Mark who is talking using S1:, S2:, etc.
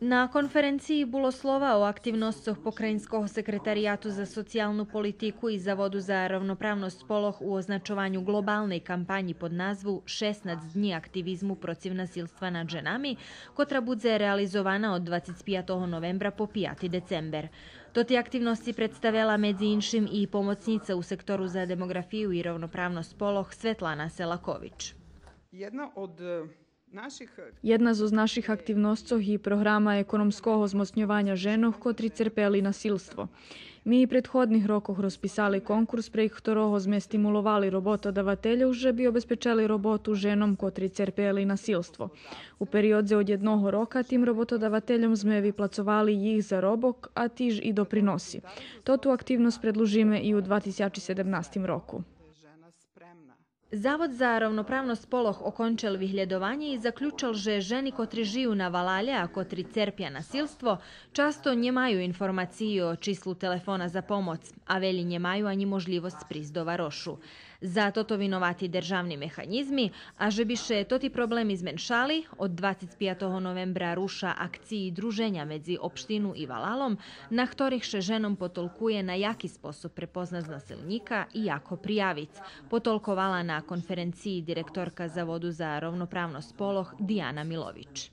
S1: Na konferenciji bilo slova o aktivnostoch Pokrajinskog sekretarijatu za socijalnu politiku i Zavodu za ravnopravnost spoloh u označovanju globalnej kampanji pod nazvu 16 dni aktivizmu protiv nasilstva nad ženami, kotra budze realizovana od 25. novembra po 5. december. Ti aktivnosti predstavila medzi inšim i pomocnica u sektoru za demografiju i ravnopravnost spoloh Svetlana Selaković.
S2: Jedna od
S3: Jedna zo z naših aktivnostcoh i programa ekonomskoho zmocnjovanja ženoh, kotri crpeli nasilstvo. Mi i prethodnih rokoh rozpisali konkurs, prek ktoroho sme stimulovali robotodavateljev, že bi obezpečali robotu ženom, kotri crpeli nasilstvo. U periodze od jednoho roka tim robotodavateljom sme vyplacovali jih za robok, a tiž i doprinosi. Totu aktivnost predlužime i u 2017. roku.
S1: Zavod za ravnopravnost spoloh okončal vyhľadovanie i zaključal, že ženi kotri žiju na Valalje, a kotri cerpja nasilstvo, často njemaju informaciju o číslu telefona za pomoc, a veli njemaju ani možljivost prizdova rošu. Za toto vinovati državni mehanizmi, a že biše toti problemi zmenšali, od 25. novembra ruša akciji druženja medzi opštinu i Valalom, na ktorých še ženom potolkuje na jaki sposob prepoznat nasilnika i jako prijavic. Potolkovala na konferenciji direktorka Zavodu za rovnopravnost spoloh Dijana Milović.